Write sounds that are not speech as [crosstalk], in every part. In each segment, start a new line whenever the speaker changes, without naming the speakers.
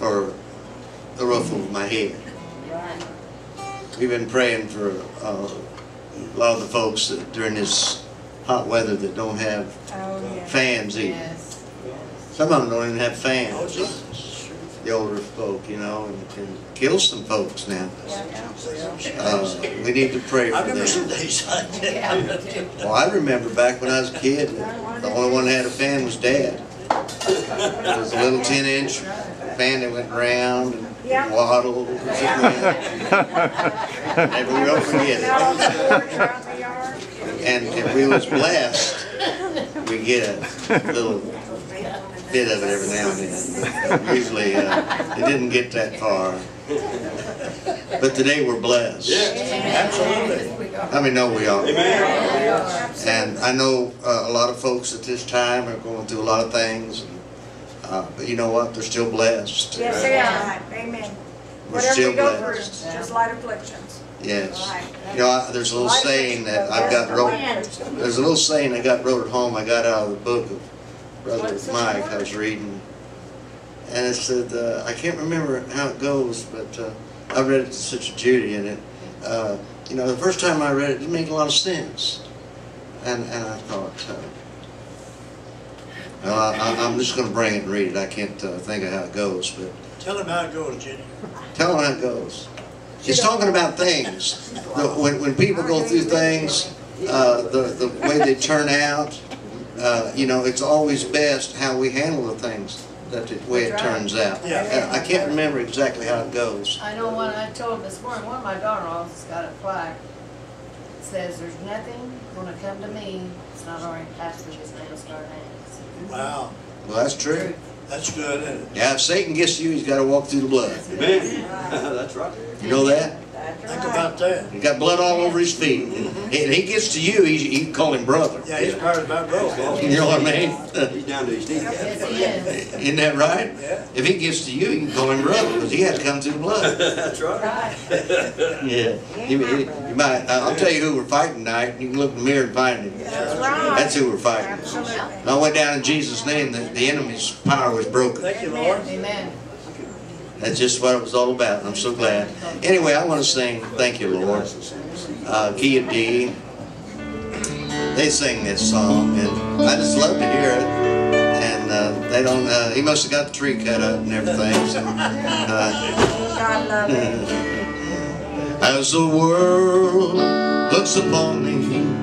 for the roof of my head. We've been praying for uh, a lot of the folks that during this hot weather that don't have
oh, yeah.
fans even.
Yes.
Some of them don't even have fans.
Oh,
the older folk, you know, and, kill some folks now. Yeah. Uh, we need to pray for them.
I remember them.
Some days I did. [laughs]
Well, I remember back when I was a kid, the only one that had a fan was Dad. It was a little 10-inch band that went round and waddled and [laughs] don't forget it. And if we was blessed, we get a little bit of it every now and then. But usually uh, it didn't get that far. But today we're blessed.
Yes, absolutely.
I mean, no, we are.
Amen.
And I know uh, a lot of folks at this time are going through a lot of things uh, But you know what? They're still blessed.
Yes, they are, amen.
We're
Whatever
still
we go through,
blessed.
just light afflictions.
Yes.
Right.
You know, I- there's a little
Light
saying that I've got wrote, there's a little saying I got wrote at home, I got out of the book of Brother
What's
Mike I was reading. And it said, uh, I can't remember how it goes, but uh, I read it to Sister Judy and it, uh, you know, the first time I read it, it didn't make a lot of sense. And, and I thought, uh, well, I, I- I'm just gonna bring it and read it, I can't uh, think of how it goes, but
Tell him how it goes, Jenny.
Tell him how it goes. It's talking about things. The- When, when people go through things, uh, the, the way they turn out, uh, you know, it's always best how we handle the things, that the way it turns out.
Yeah.
I can't remember exactly how it goes.
I know when I told this morning, one of my daughter-in-laws got a plaque. It says, there's nothing gonna come to me, it's not already passed through this nail scarred hands.
Wow,
Well, that's true.
that's good, isn't it?
Yeah, if Satan gets you, he's gotta walk through the blood.
Amen. That's right.
You know that?
That's
Think about that.
He got blood all over his feet. And he gets to you, he's, you can call him brother.
Yeah, he's part of my bro. [laughs]
You know what I mean?
He's down to his knees.
Yes, he is.
Isn't that right?
Yeah.
If he gets to you, you can call him brother, because he had to come through the blood. [laughs]
That's right.
Right.
Yeah. You, you- you might, I'll tell you who we're fighting tonight, you can look in the mirror and find him.
That's right.
That's who we're fighting.
Absolutely.
And I went down in Jesus' name, the, the enemy's power was broken.
Thank you, Lord.
Amen.
That's just what it was all about, I'm so glad. Anyway, I want to sing, thank you, Lord. Uh, key of D. They sing this song, and I just love to hear it. And uh, they don't, uh, he must have got the tree cut up and everything. So, uh,
God love it. [laughs]
As the world looks upon me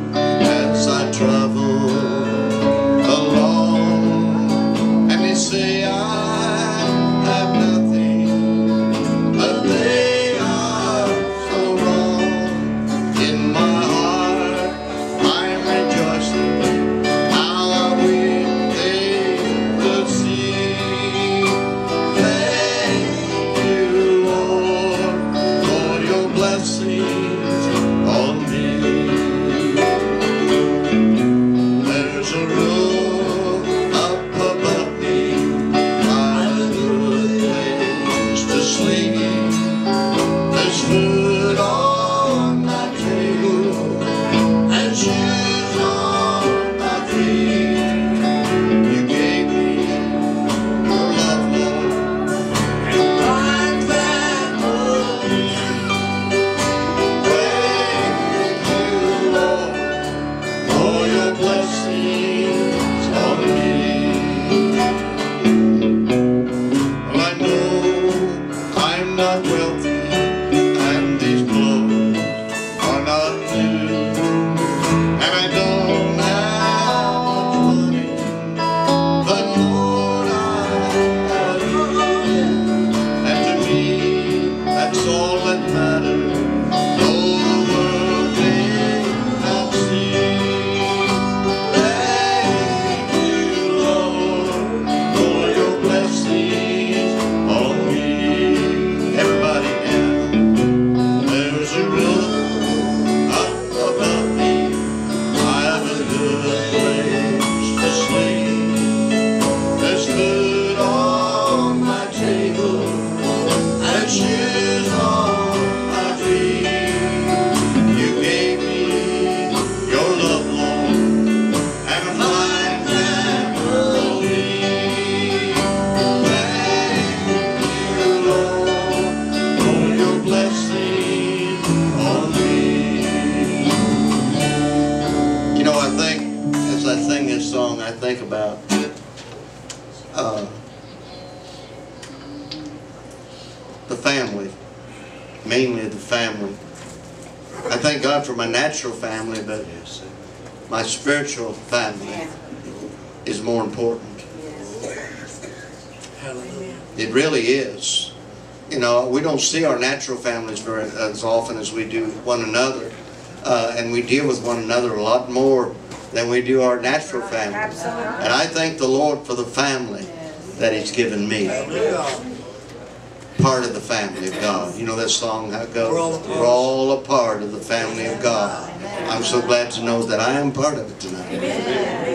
to family, mainly the family. I thank God for my natural family, but my spiritual family is more important.
Hallelujah.
It really is. You know, we don't see our natural families very as often as we do one another, uh, and we deal with one another a lot more than we do our natural family.
Absolutely.
And I thank the Lord for the family that He's given me,
Hallelujah.
Part of the family of God. You know that song how it goes?
We're all a part.
We're all a part of the family of God. I'm so glad to know that I am part of it tonight.